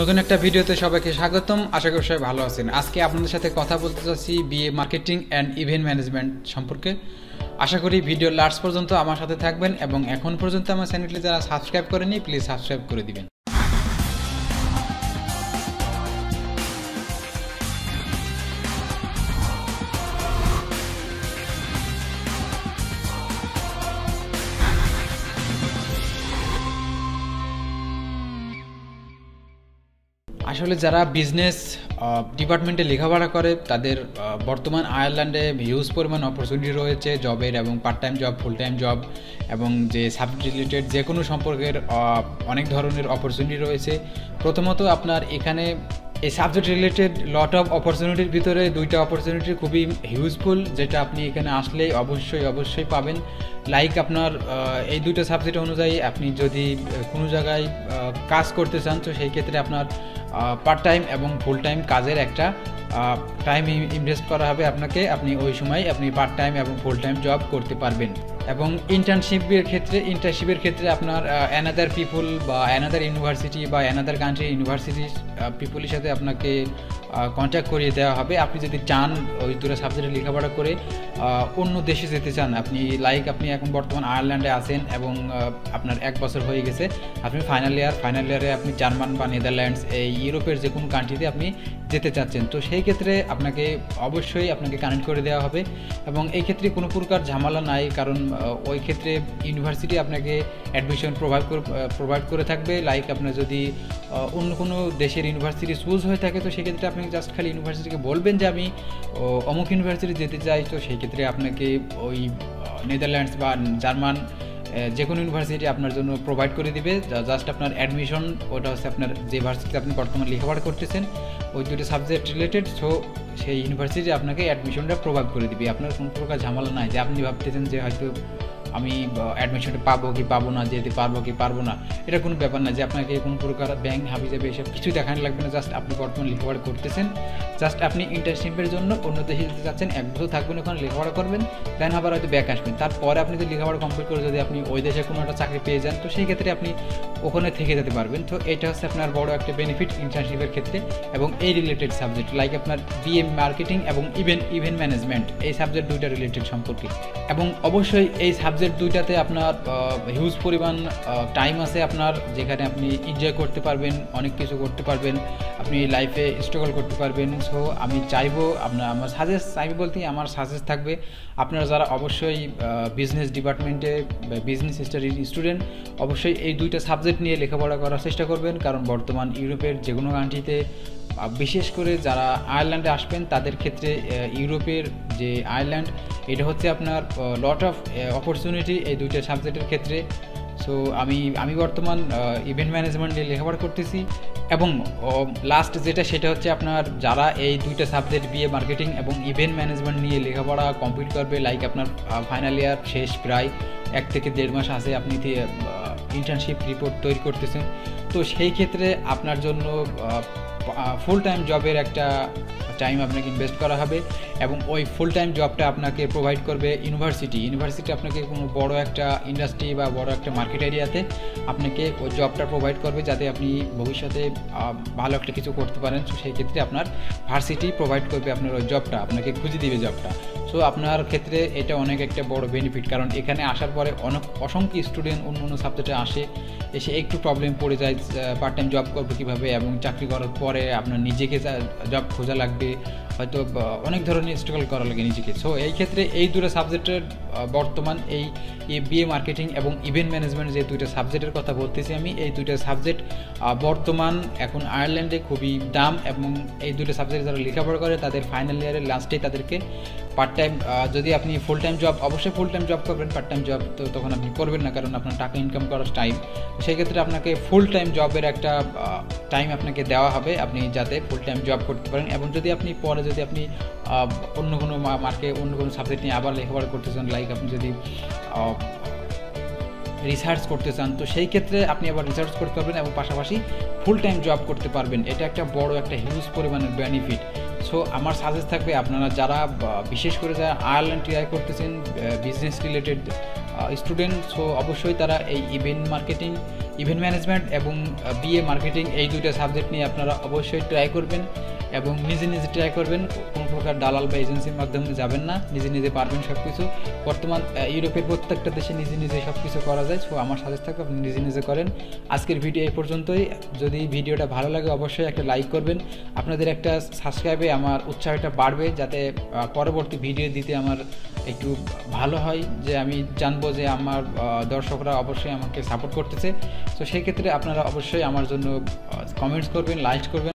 নতুন একটা ভিডিওতে সবাইকে স্বাগতম। আশা করি সবাই ভালো আছেন। আজকে আপনাদের সাথে কথা বলতে চাচ্ছি BA marketing and event management সম্পর্কে। আশা করি ভিডিও লাস্ট পর্যন্ত আমার সাথে থাকবেন এবং এখন পর্যন্ত আমার চ্যানেলটি যারা সাবস্ক্রাইব করেনি প্লিজ সাবস্ক্রাইব করে দিবেন। আসলে যারা বিজনেস ডিপার্টমেন্টে লেখাপড়া করে, তাদের বর্তমান আয়ারল্যান্ডে হিউজ পরিমাণ অপরচুনিটি রয়েছে জবের এবং part time job full time job এবং যে সাবজেক্ট রিলেটেড যে কোনো সম্পর্কের অনেক ধরনের অপরচুনিটি রয়েছে। প্রথমত আপনার এখানে এই সাবজেক্ট রিলেটেড লট অফ অপরচুনিটির ভিতরে দুইটা অপরচুনিটি খুবই হিউজফুল যেটা আপনি এখানে আসলেই অবশ্যই অবশ্যই পাবেন। লাইক আপনার এই দুইটা সাবজেক্ট অনুযায়ী আপনি যদি কোনো জায়গায় কাজ করতে চান, তো সেই ক্ষেত্রে আপনার পার্ট টাইম এবং ফুল টাইম কাজের একটা টাইম ইনভেস্ট করা হবে আপনাকে। আপনি ওই সময় আপনি পার্ট টাইম এবং ফুল টাইম জব করতে পারবেন। এবং ইন্টার্নশিপের ক্ষেত্রে ইন্টার্নশিপের ক্ষেত্রে আপনার অ্যানাদার পিপুল বা অ্যানাদার ইউনিভার্সিটি বা অ্যানাদার কান্ট্রি ইউনিভার্সিটির পিপুলের সাথে আপনাকে কন্ট্যাক্ট করিয়ে দেওয়া হবে। আপনি যদি চান ওই দুটো সাবজেক্টে লেখাপড়া করে অন্য দেশে যেতে চান, আপনি লাইক আপনি এখন বর্তমান আয়ারল্যান্ডে আছেন এবং আপনার এক বছর হয়ে গেছে, আপনি ফাইনাল ইয়ার ফাইনাল ইয়ারে আপনি জার্মান বা নেদারল্যান্ডস, এই ইউরোপের যে কোনো কান্ট্রিতে আপনি যেতে চাচ্ছেন। তো সেই ক্ষেত্রে আপনাকে অবশ্যই আপনাকে কানেক্ট করে দেওয়া হবে এবং এই ক্ষেত্রে কোনো প্রকার ঝামেলা নাই, কারণ ওই ক্ষেত্রে ইউনিভার্সিটি আপনাকে অ্যাডমিশন প্রোভাইড করে প্রোভাইড করে থাকবে। লাইক আপনার যদি অন্য কোনো দেশের ইউনিভার্সিটি চুজ হয়ে থাকে, তো সেক্ষেত্রে আপনি জাস্ট খালি ইউনিভার্সিটিকে বলবেন যে আমি অমুক ইউনিভার্সিটি যেতে চাই, তো সেই ক্ষেত্রে আপনাকে ওই নেদারল্যান্ডস বা জার্মান যে কোনো ইউনিভার্সিটি আপনার জন্য প্রোভাইড করে দিবে। জাস্ট আপনার অ্যাডমিশন ওটা হচ্ছে আপনার যে ভার্সিটিতে আপনি বর্তমানে লেখাপড়া করতেছেন, ওই দুটো সাবজেক্ট রিলেটেড সো সেই ইউনিভার্সিটি আপনাকে অ্যাডমিশনটা প্রোভাইড করে দিবে। আপনার কোনো প্রকার ঝামেলা নাই যে আপনি ভাবতেছেন যে হয়তো আমি অ্যাডমিশনটা পাবো কি পাবো না, যেতে পারব কি পারব না, এটা কোনো ব্যাপার না যে আপনাকে কোনো প্রকার ব্যাংক হাবি যাবে এসব কিছুই দেখানো লাগবে না জাস্ট আপনি বর্তমানে লেখাপড়া করতেছেন জাস্ট আপনি ইন্টার্নশিপের জন্য অন্য দেশে যেতে চাচ্ছেন এক বছর থাকবেন ওখানে, লেখাপড়া করবেন দেন আবার হয়তো ব্যাক আসবেন, তারপরে আপনি যদি লেখাপড়া কমপ্লিট করে যদি আপনি ওই দেশে কোনো একটা চাকরি পেয়ে যান, তো সেই ক্ষেত্রে আপনি ওখানে থেকে যেতে পারবেন, তো এটা হচ্ছে আপনার বড় একটা বেনিফিট ইন্টার্নশিপের ক্ষেত্রে, এবং এই রিলেটেড সাবজেক্ট লাইক আপনার বিএম মার্কেটিং এবং ইভেন্ট ইভেন্ট ম্যানেজমেন্ট এই সাবজেক্ট দুইটা রিলেটেড সম্পর্কে, এবং অবশ্যই এই সাবজেক্ট দুইটাতে আপনার হিউজ পরিমাণ টাইম আছে আপনার, যেখানে আপনি এনজয় করতে পারবেন, অনেক কিছু করতে পারবেন, আপনি লাইফে স্ট্রাগল করতে পারবেন। সো আমি চাইব আপনার, আমার সাজেস্ট চাইব বলতে আমার সাজেস্ট থাকবে, আপনারা যারা অবশ্যই বিজনেস ডিপার্টমেন্টে বিজনেস স্টাডির স্টুডেন্ট অবশ্যই এই দুইটা সাবজেক্ট নিয়ে লেখাপড়া করার চেষ্টা করবেন। কারণ বর্তমান ইউরোপের যে কোনো কান্ট্রিতে বিশেষ করে যারা আয়ারল্যান্ডে আসবেন, তাদের ক্ষেত্রে ইউরোপের যে আয়ারল্যান্ড এটা হচ্ছে আপনার লট অফ অপরচুনিটি এই দুইটা সাবজেক্টের ক্ষেত্রে। সো আমি আমি বর্তমান ইভেন্ট ম্যানেজমেন্ট নিয়ে লেখাপড়া করতেছি এবং লাস্ট যেটা সেটা হচ্ছে আপনার যারা এই দুইটা সাবজেক্ট বিএ মার্কেটিং এবং ইভেন্ট ম্যানেজমেন্ট নিয়ে লেখাপড়া কমপ্লিট করবে লাইক আপনার ফাইনাল ইয়ার শেষ প্রায় এক থেকে দেড় মাস আছে আপনি ইন্টার্নশিপ রিপোর্ট তৈরি করতেছেন। তো সেই ক্ষেত্রে আপনার জন্য ফুল টাইম জবের একটা টাইম আপনাকে ইনভেস্ট করা হবে এবং ওই ফুল টাইম জবটা আপনাকে প্রোভাইড করবে ইউনিভার্সিটি ইউনিভার্সিটি আপনাকে কোনো বড় একটা ইন্ডাস্ট্রি বা বড় একটা মার্কেট এরিয়াতে আপনাকে ওই জবটা প্রোভাইড করবে যাতে আপনি ভবিষ্যতে ভালো একটা কিছু করতে পারেন। সেই ক্ষেত্রে আপনার ভার্সিটি প্রোভাইড করবে আপনার ওই জবটা আপনাকে খুঁজে দিবে জবটা সো আপনার ক্ষেত্রে এটা অনেক একটা বড় বেনিফিট কারণ এখানে আসার পরে অনেক অসংখ্য স্টুডেন্ট অন্য অন্য সাবজেক্টে আসে, এসে একটু প্রবলেম পড়ে যায় পার্ট টাইম জব করব কীভাবে এবং চাকরি করার পরে আপনার নিজেকে জব খোঁজা লাগবে। হয়তো অনেক ধরনের স্ট্রাগল করা লাগে নিজেকে। সো এই ক্ষেত্রে এই দুটো সাবজেক্টের বর্তমান এই বিএ মার্কেটিং এবং ইভেন্ট ম্যানেজমেন্ট যে দুইটা সাবজেক্টের কথা বলতেছি আমি, এই দুইটা সাবজেক্ট বর্তমান এখন আয়ারল্যান্ডে খুবই দাম এবং এই দুটো সাবজেক্ট যারা লেখাপড়া করে, তাদের ফাইনাল ইয়ারের লাস্টে তাদেরকে পার্ট টাইম যদি আপনি ফুল টাইম জব অবশ্যই ফুল টাইম জব করবেন পার্ট টাইম জব তো তখন আপনি করবেন না, কারণ আপনার টাকা ইনকাম করার টাইম সেই ক্ষেত্রে আপনাকে ফুল টাইম জবের একটা টাইম আপনাকে দেওয়া হবে, আপনি যাতে ফুল টাইম জব করতে পারেন এবং যদি আপনি পরে যদি আপনি অন্য কোনো মার্কে অন্য কোনো সাবজেক্ট নিয়ে আবার লেখাপড়া করতে চান লাইক আপনি যদি রিসার্চ করতে চান, তো সেই ক্ষেত্রে আপনি আবার রিসার্চ করতে পারবেন এবং পাশাপাশি ফুল টাইম জব করতে পারবেন। এটা একটা বড় একটা হিউজ পরিমাণের বেনিফিট সো আমার সাজেস্ট থাকবে আপনারা যারা বিশেষ করে যারা আয়ারল্যান্ড ট্রাই করতেছেন বিজনেস রিলেটেড স্টুডেন্ট সো অবশ্যই তারা এই ইভেন্ট মার্কেটিং ইভেন্ট ম্যানেজমেন্ট এবং বিএ মার্কেটিং এই দুইটা সাবজেক্ট নিয়ে আপনারা অবশ্যই ট্রাই করবেন। এবং নিজে নিজে ট্রাই করবেন, কোনো প্রকার দালাল বা এজেন্সির মাধ্যমে যাবেন না, নিজে নিজে পারবেন সব কিছু বর্তমান ইউরোপের প্রত্যেকটা দেশে নিজে নিজে সব কিছু করা যায় সো আমার সাজেস্ট থাকবে আপনি নিজে নিজে করেন। আজকের ভিডিও এই পর্যন্তই। যদি ভিডিওটা ভালো লাগে, অবশ্যই একটা লাইক করবেন। আপনাদের একটা সাবস্ক্রাইবে আমার উৎসাহটা বাড়বে, যাতে পরবর্তী ভিডিও দিতে আমার একটু ভালো হয়, যে আমি জানব যে আমার দর্শকরা অবশ্যই আমাকে সাপোর্ট করতেছে। তো সেই ক্ষেত্রে আপনারা অবশ্যই আমার জন্য কমেন্টস করবেন লাইক করবেন।